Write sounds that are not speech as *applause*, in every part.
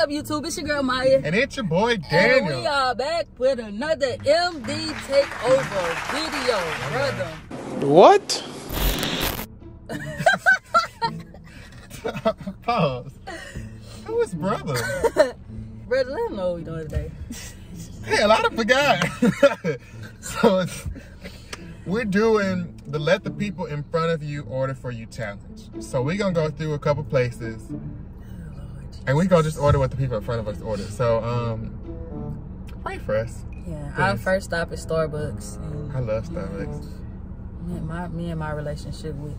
What's up, YouTube? It's your girl Maya. And it's your boy Daniel. And we are back with another MD Takeover video, brother. What? *laughs* Pause. Who is brother? *laughs* brother, let him know what we doing today. Hell, I forgot. so it's, we're doing the let the people in front of you order for you challenge. So we're gonna go through a couple places. And we gonna just order what the people in front of us order. So um pray for us. Yeah, our first stop is Starbucks. And I love Starbucks. Me and my me and my relationship with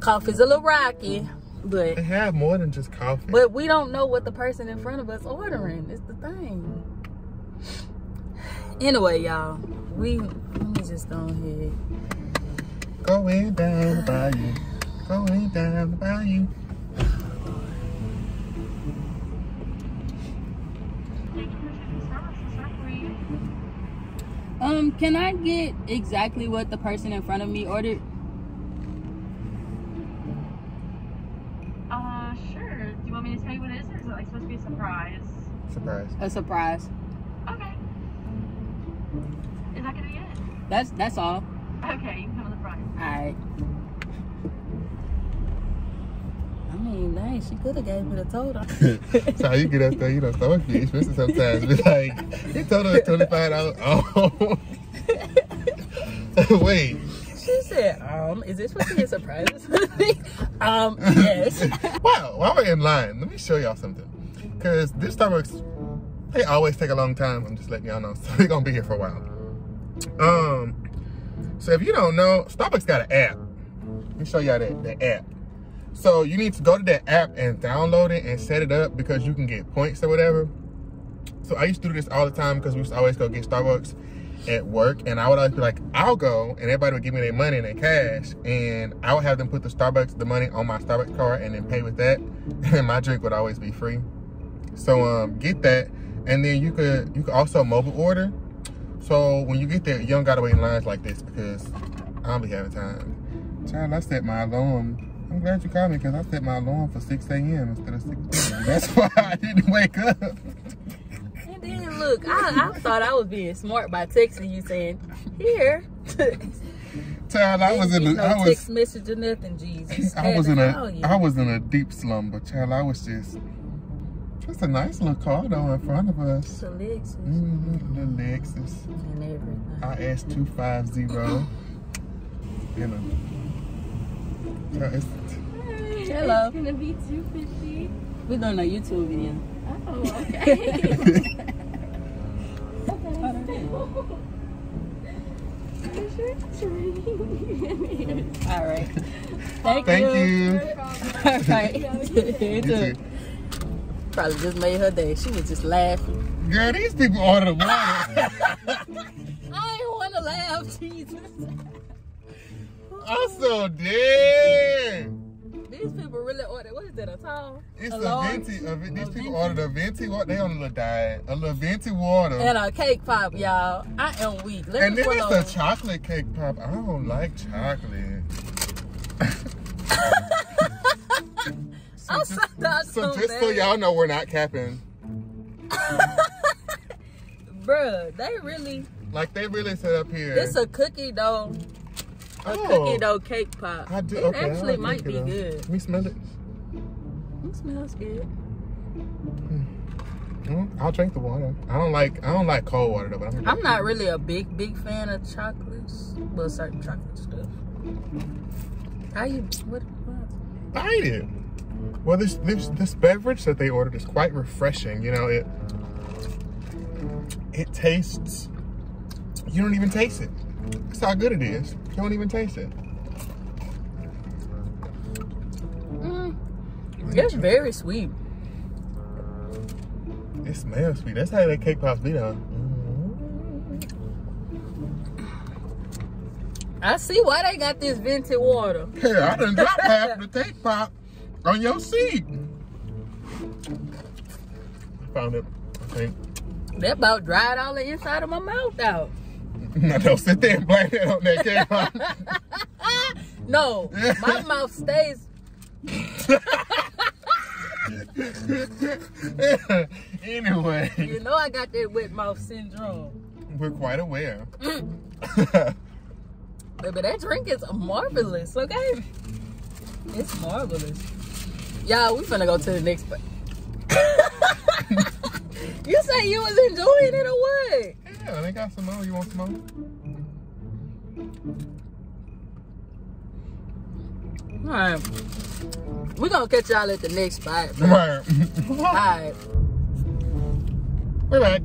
coffee's a little rocky. But they have more than just coffee. But we don't know what the person in front of us ordering. It's the thing. Anyway, y'all, we let me just go ahead. Going down the bayou. Going down the bayou. Um, can I get exactly what the person in front of me ordered? Uh, sure. Do you want me to tell you what it is, or is it like supposed to be a surprise? Surprise. A surprise. Okay. Is that gonna be it? That's that's all. Okay, you can come in the front. All right. I mean, dang, she could have gave me the total. *laughs* so how you get up there, you know, so much be expensive sometimes. Be like, you told her twenty five dollars. Oh, *laughs* wait. She said, um, is this supposed to be a surprise *laughs* um, yes. wow, while we're in line, let me show y'all something. Cause this Starbucks, they always take a long time. I'm just letting y'all know. So we're gonna be here for a while. Um, so if you don't know, Starbucks got an app. Let me show y'all that, the app. So you need to go to that app and download it and set it up because you can get points or whatever. So I used to do this all the time because we used to always go get Starbucks at work and I would always be like, I'll go and everybody would give me their money and their cash and I would have them put the Starbucks, the money on my Starbucks card and then pay with that *laughs* and my drink would always be free. So um, get that and then you could you could also mobile order. So when you get there, you don't gotta wait in lines like this because I don't be having time. Child, I set my alarm I'm glad you called me because I set my alarm for 6 a.m. instead of 6 a.m. That's *laughs* why I didn't wake up. And then look, I, I thought I was being smart by texting you saying, here. Child, I was in a, no I was, text message or nothing, Jesus. I was in a, I was in a deep slumber, child. I was just, just a nice little car though in front of us. It's a Lexus. Mm, little Lexus. And everything. IS two five zero. You know. It's, Hello. It's gonna be 250. We're doing a YouTube video. Oh, *laughs* okay. *laughs* All right. Thank, Thank you. you. All right. *laughs* you You too. too. Probably just made her day. She was just laughing. Girl, these people order the water. I ain't want to laugh, Jesus. I'm so dead. These people really ordered, what is that, a towel? It's a a venti. A, these A people venti? ordered a venti water. They on a little diet. A little venti water. And a cake pop, y'all. I am weak. Let And then it's over. a chocolate cake pop. I don't like chocolate. so *laughs* I'm just, so, so just so y'all know, we're not capping. *laughs* Bruh, they really, Like they really set up here. it's a cookie dough, a Oh. cookie dough cake pop. I do. It Okay, I actually like might be good. Let me smell it. It smells good. Mm, I'll drink the water. I don't like. I don't like cold water though. But I'm, I'm not really a big, big fan of chocolates. Well, certain chocolate stuff. How you, what, what? Bite it. Well, this this this beverage that they ordered is quite refreshing. You know it. It tastes. You don't even taste it. That's how good it is. You don't even taste it. Mm, it's very sweet. It smells sweet. That's how that cake pops be though. I see why they got this venti water. Hey, I done dropped half the cake pop on your seat. I found it. I think. That about dried all the inside of my mouth out. *laughs* Now don't sit there and blame that on that pop. *laughs* No, my mouth stays. *laughs* anyway, You know I got that wet mouth syndrome. we're quite aware. Baby, that drink is marvelous, okay? It's marvelous. Y'all, we finna go to the next part. you say you was enjoying it or what? Yeah, they got some more. You want some more? Alright. We're gonna catch y'all at the next spot. Right. Alright. We're back.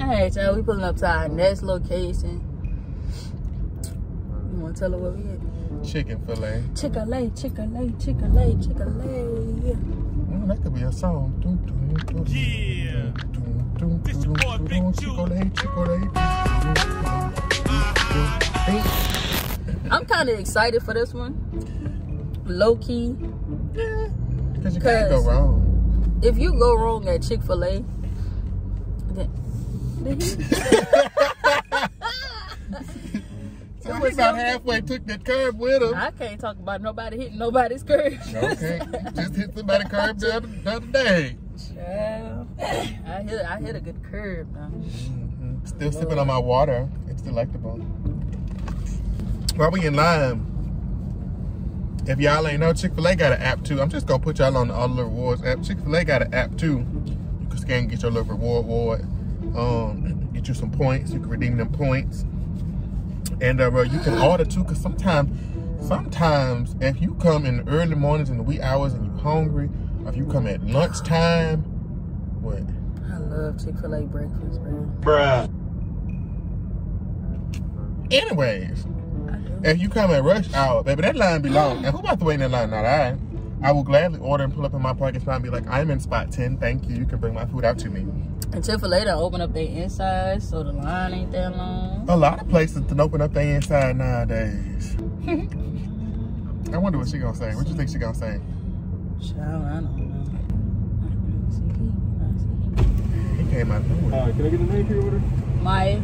Alright, y'all. We pulling up to our next location. You wanna tell her where we at? Chicken fillet. Chick-a-lay, Chick-a-lay, Chick-a-lay, Chick-a-lay. Mm, that could be a song. Dun, dun, dun, Yeah. Dun, dun, This dun, your boy, dun, Big dun, Jew. Chick-fil-A, Chick-fil-A. I'm kind of excited for this one. Low key. Because you can't go wrong. If you go wrong at Chick Fil A, then? *laughs* So was about halfway took that curb with him. I can't talk about nobody hitting nobody's curb. Okay, just hit somebody's curb the other, the other day. *laughs* Child. I hit I hit a good curb now. Mhm. Still sipping on my water. It's delectable. While we in line, if y'all ain't know, Chick Fil A got an app too. I'm just gonna put y'all on the all the rewards app. Chick Fil A got an app too. You can scan, get your little reward award. Um, *clears throat* get you some points. You can redeem them points, and uh, you can order too. Cause sometimes, sometimes if you come in the early mornings and the wee hours and you're hungry, if you come at lunchtime, what? I love Chick Fil A breakfast, bro. Bruh. Anyways, if you come at rush hour, baby, that line be long. And who about to wait in that line? Not I. I will gladly order and pull up in my parking spot and be like, I'm in spot 10. Thank you. You can bring my food out to me. And Chick Fil A to open up their inside so the line ain't that long. A lot of places can open up their inside nowadays. *laughs* I wonder what she gonna say. What you think she gonna say? Child, I don't know. See, he- I see. He came out nowhere. Uh, can I get a name for your order? Maya, All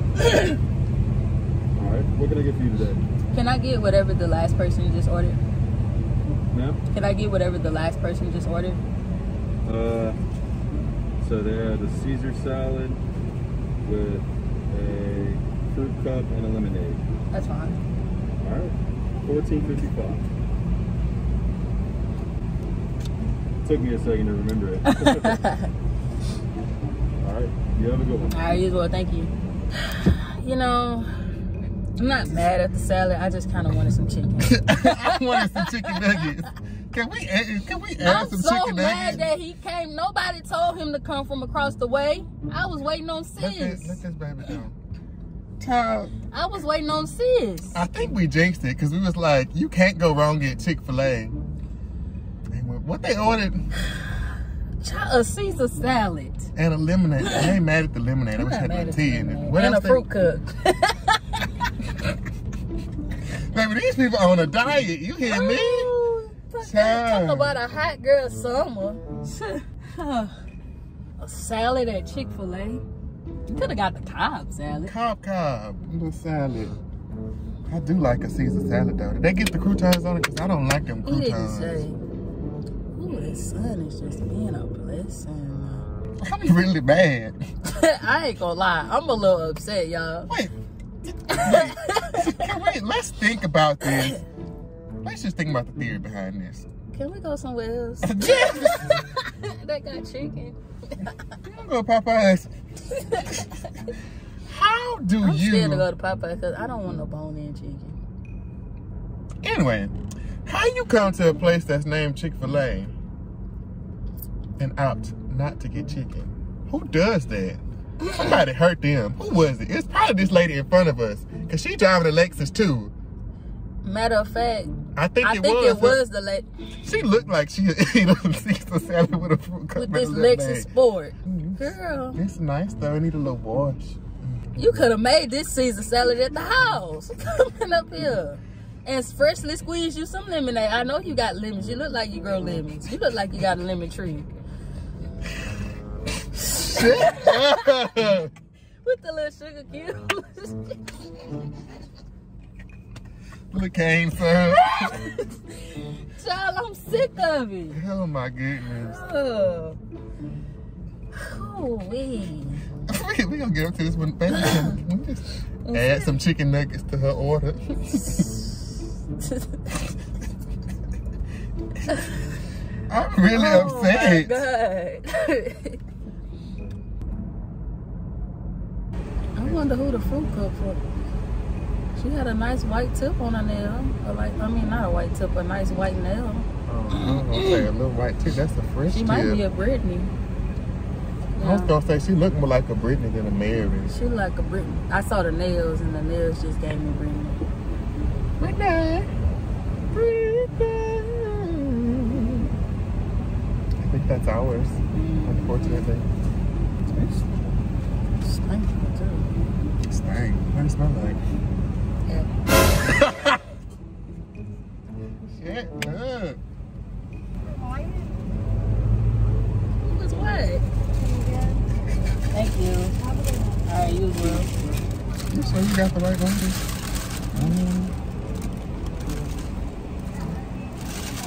right. What can I get for you today? can I get whatever the last person just ordered? Ma'am? Can I get whatever the last person just ordered? Uh, so they have the Caesar salad with a fruit cup and a lemonade. That's fine. All right. Fourteen fifty-five. Took me a second to remember it. *laughs* *laughs* All right. You have a good one. All right, you as well. Thank you. You know, I'm not mad at the salad. I just kind of wanted some chicken. *laughs* I wanted some chicken nuggets. Can we add, can we add I'm some so chicken mad nuggets? that he came. Nobody told him to come from across the way. I was waiting on Let this, sis. let this baby go. Child, I was waiting on sis. I think we jinxed it because we was like, you can't go wrong at Chick Fil A. What- what they ordered Child, a Caesar salad. and a lemonade. I ain't mad at the lemonade. I wish I not had mad tea in it. What and a they- fruit cup. *laughs* Baby, these people on a diet. You hear me? Ooh, talk-. About a hot girl summer. *laughs* a salad at Chick Fil A. You could have got the Cobb salad. Cobb Cobb, salad. I do like a Caesar salad though. Did they get the croutons on it? Because I don't like them croutons. Ooh, the sun is just being a blessing. *laughs* I'm really bad. *laughs* I ain't gonna lie, I'm a little upset, y'all. Wait. Wait. Wait, let's think about this. Let's just think about the theory behind this. Can we go somewhere else? *laughs* That got chicken. I'm gonna go Popeyes. How do I'm you scared to go to Popeyes because I don't want no bone-in chicken. anyway? How you come to a place that's named Chick Fil A and opt not to get chicken? Who does that? Somebody hurt them. Who was it? It's probably this lady in front of us because she driving a Lexus too. Matter of fact, I think I it think was. it was the le- She looked like she had eaten a Caesar salad with a fruit cup with this. Lexus Sport. Mhm. Girl, It's nice though. I need a little wash. you could have made this Caesar salad at the house. *laughs* Coming up here. And freshly squeezed you some lemonade. I know you got lemons. You look like you grow lemons. You look like you got a lemon tree. Shut up. *laughs* With the little sugar cubes. Little cane son. *laughs* Child, I'm sick of it. Oh my goodness. Oh. Oh, wee. we, we gonna get up to this one, baby. We just add some chicken nuggets to her order. *laughs* I'm really oh my upset. God. I wonder who the fruit cup for. She had a nice white tip on her nail. Or like, I mean, not a white tip, a nice white nail. Oh, okay, a little white tip. That's a fresh She tip. might be a Brittany. I was Yeah. gonna say she looked more like a Britney than a Mary. She like a Britney. I saw the nails, and the nails just gave me Brittany. Britney. Britney. I think that's ours, unfortunately. Stinking too. Dang, what does it smell like? Yeah. Shit, look. Was what? Thank you. All right, you as well. You sure you got the right one?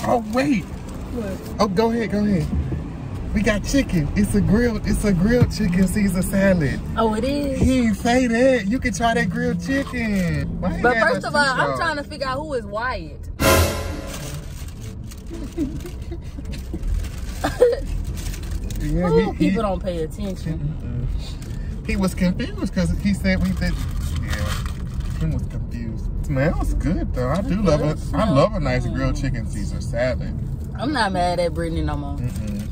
Oh wait. What? Oh, go ahead, go ahead. We got chicken. It's a grilled. It's a grilled chicken Caesar salad. Oh, it is. He didn't say that. You can try that grilled chicken. Why But first of all, I'm trying to figure out who is Wyatt. *laughs* Yeah, Ooh, he, he, people don't pay attention. he was confused because he said we did. Yeah, he was confused. Smells good though. I do It love it. I love a nice grilled chicken Caesar salad. I'm not mad at Brittany no more.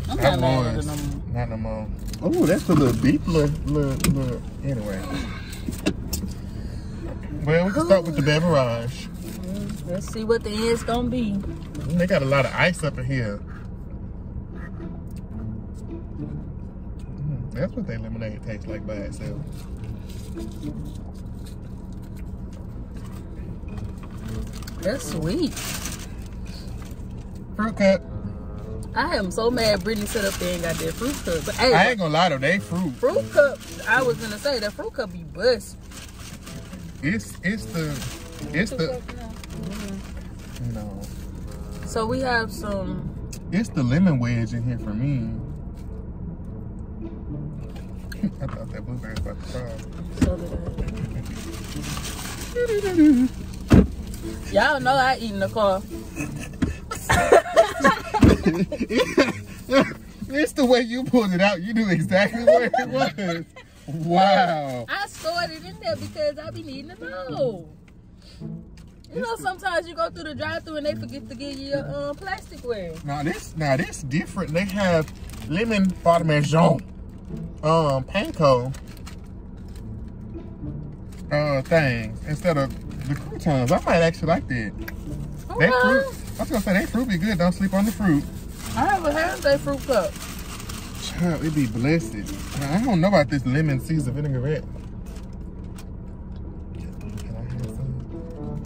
I'm I not mad at her no more. Not no more. Oh, that's a little beef, little, little, little. Anyway. Well, we can start with the beverage. Let's see what the end's gonna be. They got a lot of ice up in here. Mm, That's what their lemonade tastes like by itself. That's sweet. Fruit cup. I am so mad Brittany set up there and got that fruit cup. But hey, I ain't gonna lie though, they fruit. fruit cup, I was gonna say that fruit cup be bust. It's it's the it's the know So we have some it's the lemon wedge in here for me. I thought that blueberry was about to cry. so did I. *laughs* Y'all know I eat in the car. *laughs* it's the way you pulled it out. You knew exactly where it *laughs* was. Wow. I stored it in there because I be needing to know. You know, sometimes you go through the drive-through and they forget to give you your uh, plasticware. Now this now this different. They have lemon parmesan, um, panko, uh, things instead of the croutons. I might actually like that. That Okay. fruit. I was gonna say that fruit be good. Don't sleep on the fruit. I haven't had that fruit cup. Child, it be blessed. I don't know about this lemon Caesar vinaigrette. Can I have some?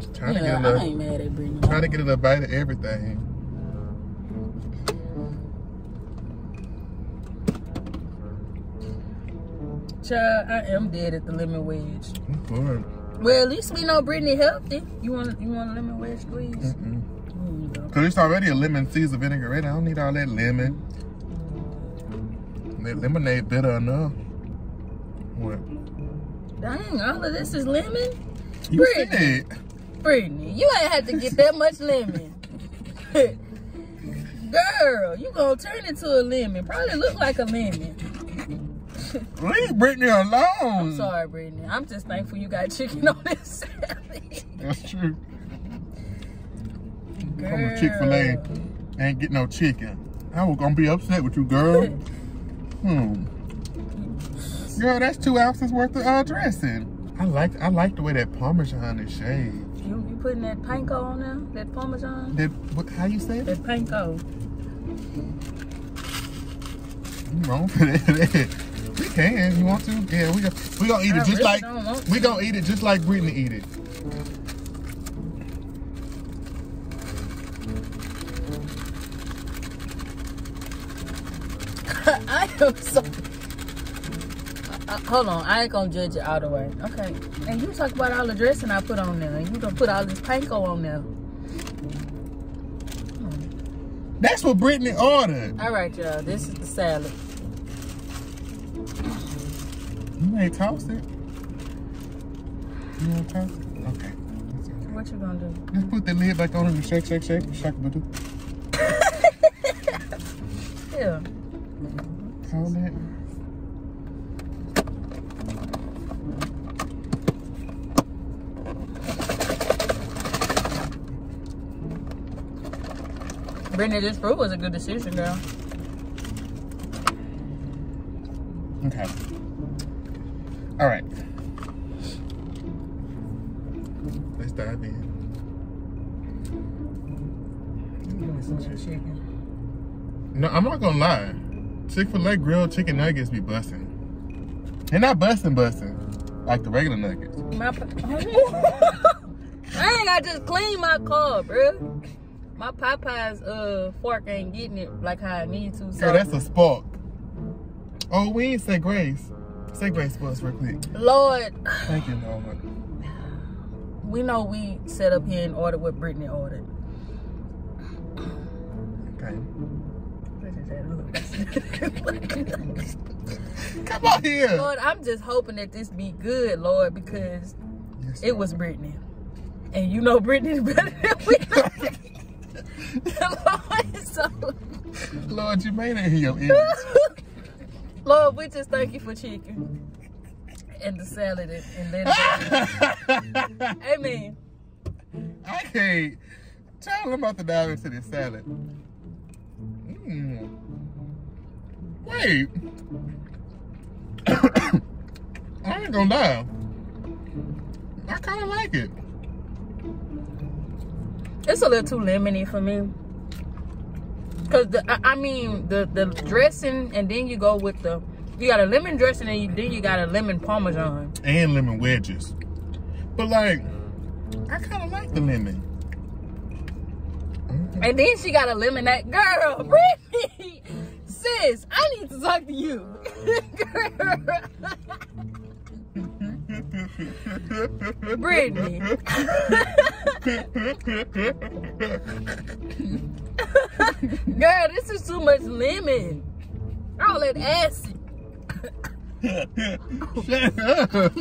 Just trying to get Yeah, a I ain't mad at Brittany. trying to get a little bite of everything. Child, I am dead at the lemon wedge. Well, at least we know Brittany healthy. You want you want a lemon wedge, squeeze? Go. Mm-hmm. Cause it's already a lemon Caesar vinaigrette. I don't need all that lemon. Mm-hmm. That lemonade bitter enough. What? Dang, all of this is lemon? You Brittany. Brittany, you ain't had to get that much lemon. *laughs* Girl, you gonna turn into a lemon. Probably look like a lemon. Leave Brittany alone. I'm sorry, Brittany. I'm just thankful you got chicken on this salad. That's true. Come to Girl. Chick Fil A, ain't get no chicken. I was gonna be upset with you, girl. hmm. Girl, that's two ounces worth of uh, dressing. I like I like the way that Parmesan is shaved. You, you putting that panko on there? That parmesan? That what, how you say it? That panko. You wrong for that. *laughs* can. You want to? Yeah, we gonna we gonna eat I it just really like we gonna eat it just like Brittany eat it. *laughs* I am so. Uh, hold on, I ain't gonna judge it all the way. Okay. And you talk about all the dressing I put on there. And you gonna put all this panko on there. That's what Brittany ordered. All right, y'all. This is the salad. You ain't tossed it. You ain't tossed it? Okay. What you gonna do? Just put the lid back on and shake, shake, shake, shake, but *laughs* Yeah. Hold that. Brittany, this fruit was a good decision, girl. Okay. All right. Let's dive in. Give me some of that chicken. No, I'm not gonna lie. Chick-fil-A grilled chicken nuggets be busting. They're not busting, busting. Like the regular nuggets. My Dang, *laughs* I just cleaned my car, bro. My Popeye's uh fork ain't getting it like how I need to. So Girl, that's a spark. Oh, we ain't say grace. Say grace for us real quick. Lord, Thank you, Lord. we know we set up here and ordered what Brittany ordered. Okay. *laughs* Come on here. Lord, I'm just hoping that this be good, Lord, because Yes, it was Brittany. And you know Brittany's *laughs* better than we. *laughs* Lord, so, Lord, you made it in your image. Lord, we just thank you for chicken and the salad and, and lettuce. Amen. I can't. Tell them about to dive into this salad. Wait. *coughs* I ain't gonna lie. I kind of like it. It's a little too lemony for me. Cause the I, I mean the the dressing and then you go with the you got a lemon dressing and you, then you got a lemon parmesan. And lemon wedges. But like, I kind of like the lemon. And then she got a lemonade. Girl, *laughs* Brittany, sis, I need to talk to you. *laughs* Brittany. *laughs* Girl, this is too much lemon. All that acid. Shut up.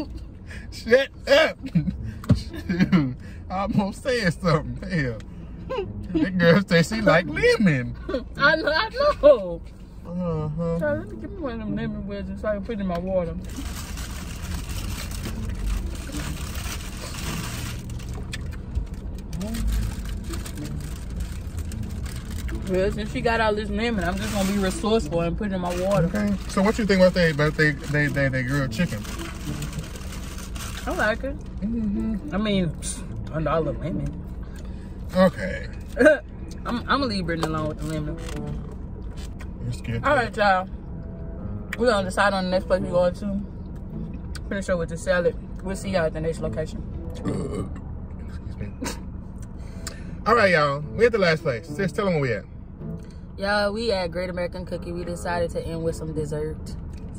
Shut up. I almost said something. Hell. That girl said she like lemon. *laughs* I know, I know. Uh-huh. Child, let me give me one of them lemon wedges so I can put it in my water. Well, since she got all this lemon, I'm just gonna be resourceful and put it in my water. Okay. So what you think about they about they they they, they grilled chicken? I like it. Mm-hmm. I mean, under *laughs* all the lemon. Okay. I'm, I'm gonna leave Brittany alone with the lemon. You're scared. All right, y'all. We're gonna decide on the next place we're going to. Finish up with the salad. We'll see y'all at the next location. Excuse me. All right, y'all. We at the last place. Sis, tell them where we at. Y'all, we at Great American Cookie. We decided to end with some dessert.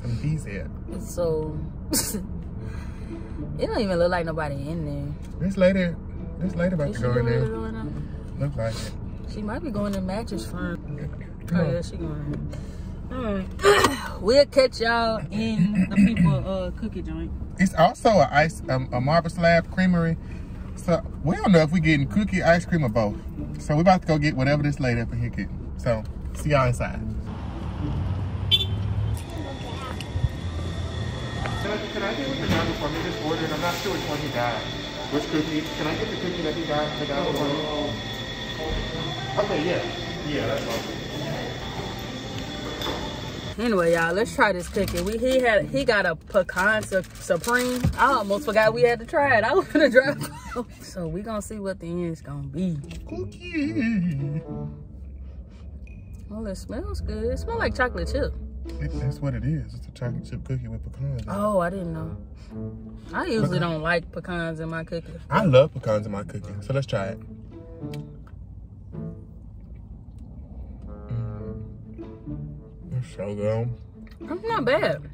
Some bees here. So *laughs* it don't even look like nobody in there. This lady, this lady about Is to she go in going there. to go in there? Look like it. She might be going to mattress firm. Come Oh yeah, she going. Alright. *coughs* we'll catch y'all in the people uh cookie joint. It's also a ice, um, a marble slab creamery. So we don't know if we're getting cookie, ice cream, or both. So we're about to go get whatever this lady up in here getting. So see y'all inside. Can I get what the guy before me just ordered? I'm not sure which one he got. Which cookie? Can I get the cookie that he got? The guy before me? Okay, yeah. Yeah, that's all. Anyway, y'all, let's try this cookie. We he had he got a pecan su- supreme. I almost forgot we had to try it. I was gonna drive. so we gonna see what the end's gonna be. Cookie. Oh, it smells good. It smells like chocolate chip. It, that's what it is. It's a chocolate chip cookie with pecans. Oh, I didn't know. I usually don't like pecans in my cookies. I love pecans in my cookie, so let's try it. So good. It's not bad.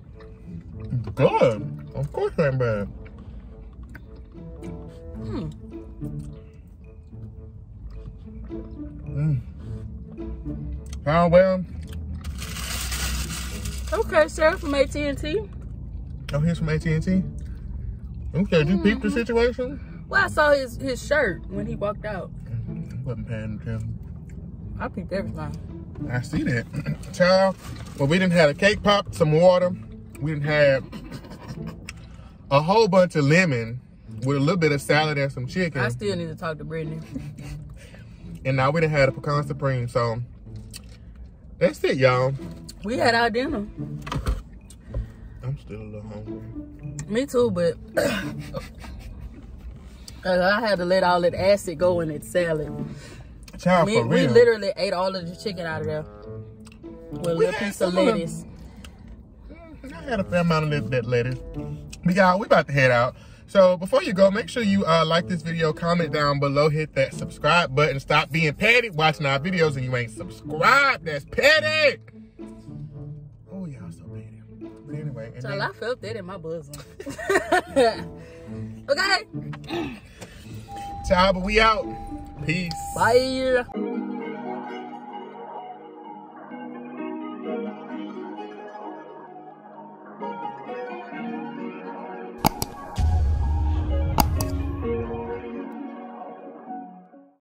Good. Of course it ain't bad. Hmm. Mm. Oh, well. Okay, sir, from AT&T. Oh, here's from AT&T. Okay, did you peep the situation? Well, I saw his, his shirt when he walked out. Wasn't paying attention. I peeped everything. I see that. *clears throat* Child, well, we didn't have a cake pop, some water. We didn't have a whole bunch of lemon with a little bit of salad and some chicken. I still need to talk to Brittany. and now we done had a pecan supreme. So that's it, y'all. We had our dinner. I'm still a little hungry. Me too, but *coughs* I had to let all that acid go in that salad. Child, Me, for we literally ate all of the chicken out of there with a We little had piece of some of lettuce. I had a fair amount of that, that lettuce. But y'all, we about to head out. So before you go, make sure you uh, like this video, comment down below, hit that subscribe button. Stop being petty, watching our videos and you ain't subscribed. That's petty. Oh, y'all so petty. But anyway, So then- I felt that in my bosom. *laughs* okay, Ciao, but we out. Peace. bye.